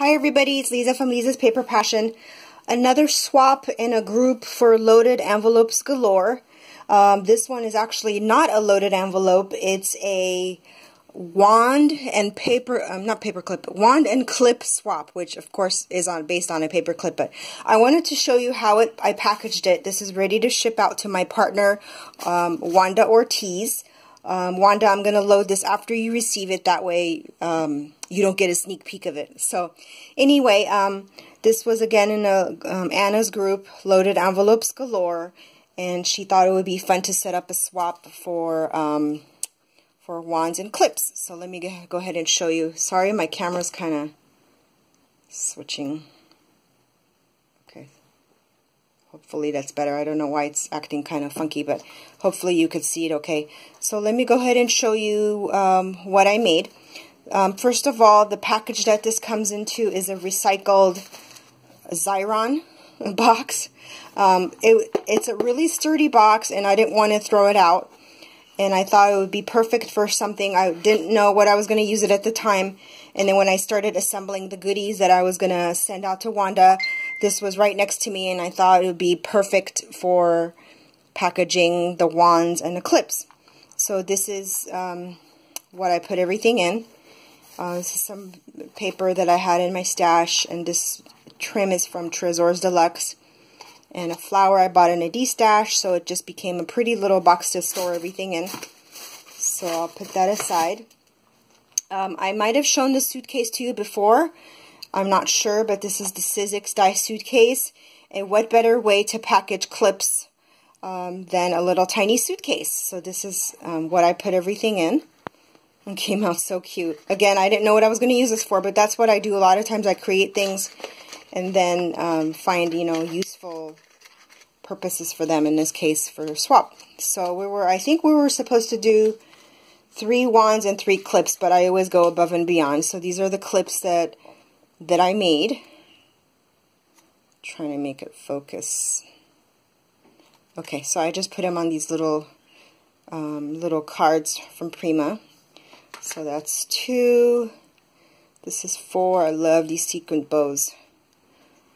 Hi everybody, it's Liza from Liza's Paper Passion. Another swap in a group for loaded envelopes galore. Um, this one is actually not a loaded envelope. It's a wand and paper, um, not paper clip, wand and clip swap, which of course is on based on a paper clip. But I wanted to show you how it I packaged it. This is ready to ship out to my partner, um, Wanda Ortiz. Um, Wanda, I'm going to load this after you receive it. That way um, you don't get a sneak peek of it. So anyway, um, this was again in a, um, Anna's group, Loaded Envelopes Galore. And she thought it would be fun to set up a swap for um, for wands and clips. So let me go ahead and show you. Sorry, my camera's kind of switching. Hopefully that's better. I don't know why it's acting kind of funky, but hopefully you could see it okay. So let me go ahead and show you um, what I made. Um, first of all, the package that this comes into is a recycled Xyron box. Um, it, it's a really sturdy box, and I didn't want to throw it out. And I thought it would be perfect for something. I didn't know what I was going to use it at the time. And then when I started assembling the goodies that I was going to send out to Wanda, this was right next to me and I thought it would be perfect for packaging the wands and the clips. So this is um, what I put everything in. Uh, this is some paper that I had in my stash and this trim is from Tresors Deluxe. And a flower I bought in a destash so it just became a pretty little box to store everything in. So I'll put that aside. Um, I might have shown the suitcase to you before. I'm not sure, but this is the Sizzix Die Suitcase. And what better way to package clips um, than a little tiny suitcase. So this is um, what I put everything in. And came out so cute. Again, I didn't know what I was going to use this for, but that's what I do. A lot of times I create things and then um, find, you know, useful purposes for them, in this case for swap. So we were, I think we were supposed to do three wands and three clips, but I always go above and beyond. So these are the clips that that I made. Trying to make it focus. Okay, so I just put them on these little um, little cards from Prima. So that's two. This is four. I love these sequin bows.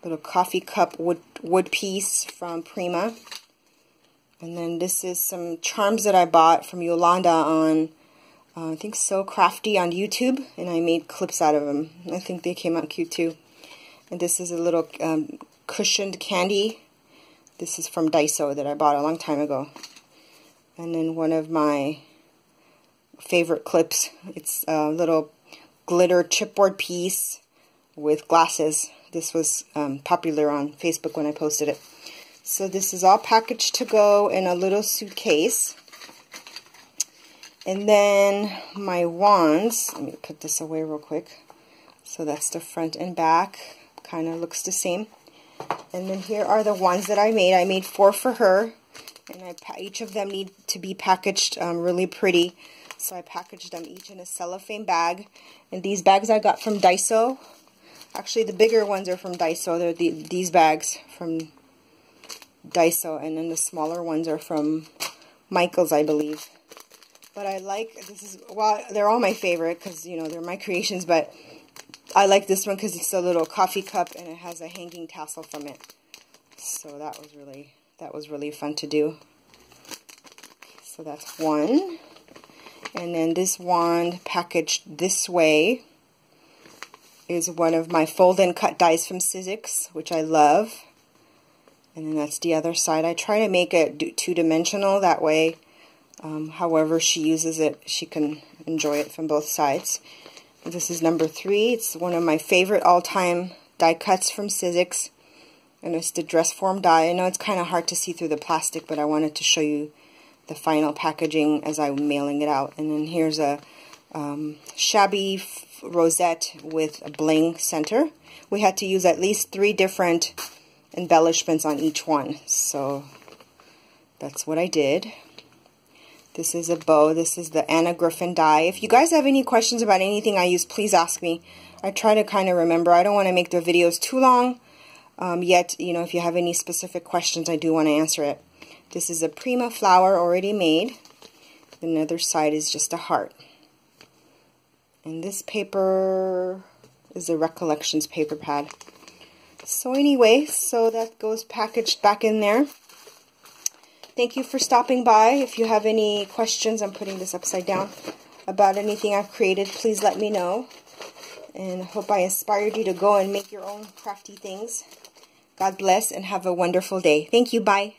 Little coffee cup wood, wood piece from Prima. And then this is some charms that I bought from Yolanda on uh, I think So Crafty on YouTube, and I made clips out of them. I think they came out cute too. And this is a little um, cushioned candy. This is from Daiso that I bought a long time ago. And then one of my favorite clips. It's a little glitter chipboard piece with glasses. This was um, popular on Facebook when I posted it. So this is all packaged to go in a little suitcase. And then my wands, let me put this away real quick. So that's the front and back, kind of looks the same. And then here are the ones that I made. I made four for her, and I each of them need to be packaged um, really pretty. So I packaged them each in a cellophane bag. And these bags I got from Daiso. Actually, the bigger ones are from Daiso. They're the, these bags from Daiso. And then the smaller ones are from Michaels, I believe. But I like, this is, well, they're all my favorite because, you know, they're my creations, but I like this one because it's a little coffee cup and it has a hanging tassel from it. So that was really, that was really fun to do. So that's one. And then this wand packaged this way is one of my fold and cut dies from Sizzix, which I love. And then that's the other side. I try to make it two-dimensional, that way um, however she uses it, she can enjoy it from both sides. This is number three. It's one of my favorite all-time die cuts from Sizzix. And it's the dress form die. I know it's kind of hard to see through the plastic, but I wanted to show you the final packaging as I'm mailing it out. And then here's a um, shabby rosette with a bling center. We had to use at least three different embellishments on each one. So that's what I did. This is a bow. This is the Anna Griffin die. If you guys have any questions about anything I use, please ask me. I try to kind of remember. I don't want to make the videos too long. Um, yet, you know, if you have any specific questions, I do want to answer it. This is a Prima flower already made. Another side is just a heart. And this paper is a Recollections paper pad. So anyway, so that goes packaged back in there. Thank you for stopping by. If you have any questions, I'm putting this upside down, about anything I've created, please let me know. And I hope I inspired you to go and make your own crafty things. God bless and have a wonderful day. Thank you. Bye.